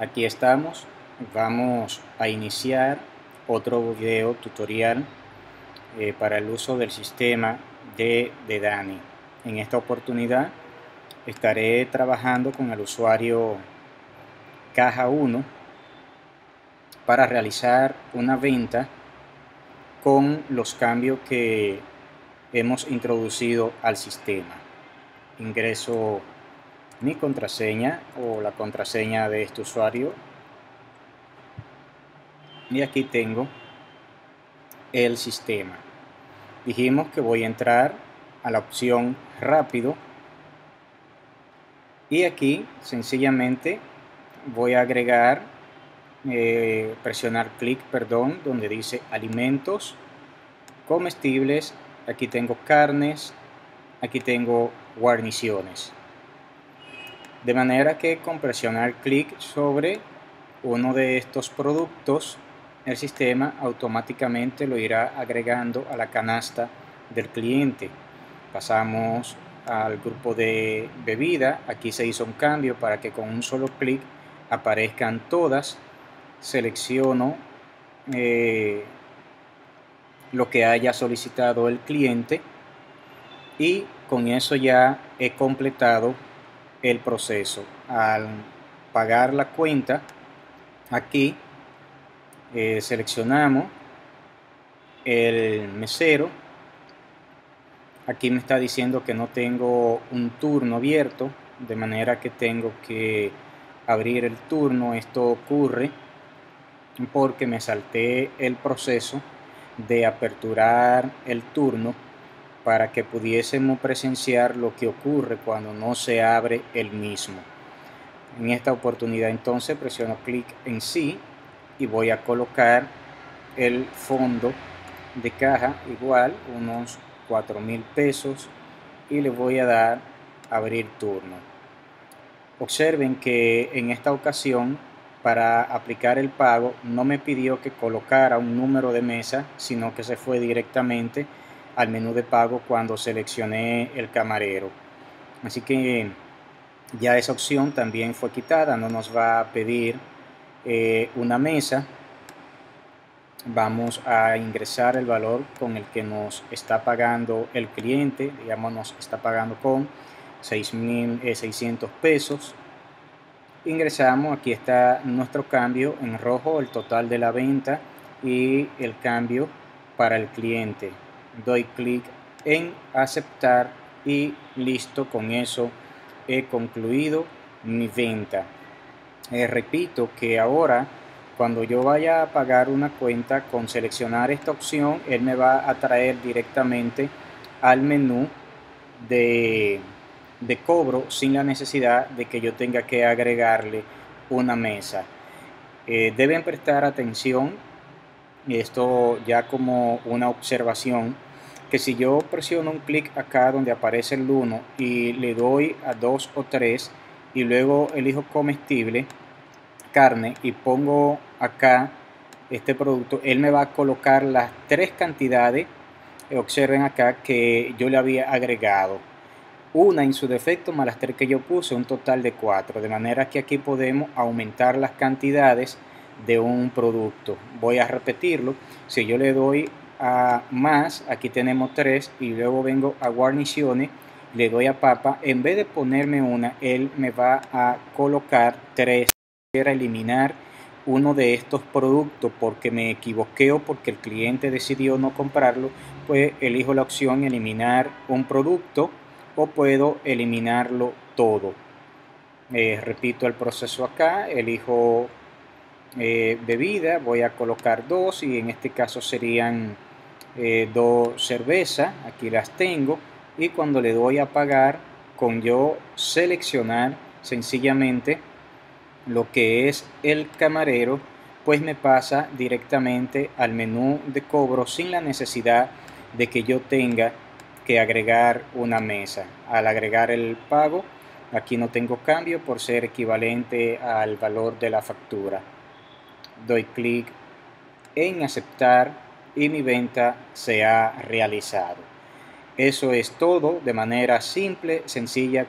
aquí estamos. Vamos a iniciar otro video tutorial eh, para el uso del sistema de, de Dani. En esta oportunidad estaré trabajando con el usuario caja 1 para realizar una venta con los cambios que hemos introducido al sistema. Ingreso mi contraseña o la contraseña de este usuario. Y aquí tengo el sistema. Dijimos que voy a entrar a la opción rápido. Y aquí sencillamente voy a agregar eh, presionar clic perdón donde dice alimentos comestibles. Aquí tengo carnes. Aquí tengo guarniciones de manera que con presionar clic sobre uno de estos productos, el sistema automáticamente lo irá agregando a la canasta del cliente. Pasamos al grupo de bebida, aquí se hizo un cambio para que con un solo clic aparezcan todas. Selecciono eh, lo que haya solicitado el cliente y con eso ya he completado el proceso. Al pagar la cuenta, aquí eh, seleccionamos el mesero. Aquí me está diciendo que no tengo un turno abierto, de manera que tengo que abrir el turno. Esto ocurre porque me salté el proceso de aperturar el turno para que pudiésemos presenciar lo que ocurre cuando no se abre el mismo. En esta oportunidad entonces presiono clic en sí y voy a colocar el fondo de caja igual, unos 4 mil pesos y le voy a dar abrir turno. Observen que en esta ocasión para aplicar el pago no me pidió que colocara un número de mesa, sino que se fue directamente al menú de pago cuando seleccioné el camarero. Así que ya esa opción también fue quitada, no nos va a pedir eh, una mesa. Vamos a ingresar el valor con el que nos está pagando el cliente, digamos nos está pagando con 6.600 eh, pesos. Ingresamos, aquí está nuestro cambio en rojo, el total de la venta y el cambio para el cliente doy clic en aceptar y listo, con eso he concluido mi venta. Eh, repito que ahora cuando yo vaya a pagar una cuenta con seleccionar esta opción, él me va a traer directamente al menú de, de cobro sin la necesidad de que yo tenga que agregarle una mesa. Eh, deben prestar atención esto ya como una observación, que si yo presiono un clic acá donde aparece el 1 y le doy a 2 o 3 y luego elijo comestible, carne y pongo acá este producto, él me va a colocar las tres cantidades, observen acá que yo le había agregado una en su defecto más las tres que yo puse, un total de 4, de manera que aquí podemos aumentar las cantidades de un producto. Voy a repetirlo. Si yo le doy a más, aquí tenemos tres y luego vengo a guarniciones, le doy a papa, en vez de ponerme una, él me va a colocar tres. Quiero eliminar uno de estos productos porque me equivoqué o porque el cliente decidió no comprarlo, pues elijo la opción eliminar un producto o puedo eliminarlo todo. Eh, repito el proceso acá, elijo eh, bebida, voy a colocar dos y en este caso serían eh, dos cervezas, aquí las tengo y cuando le doy a pagar con yo seleccionar sencillamente lo que es el camarero pues me pasa directamente al menú de cobro sin la necesidad de que yo tenga que agregar una mesa. Al agregar el pago aquí no tengo cambio por ser equivalente al valor de la factura doy clic en aceptar y mi venta se ha realizado. Eso es todo de manera simple, sencilla.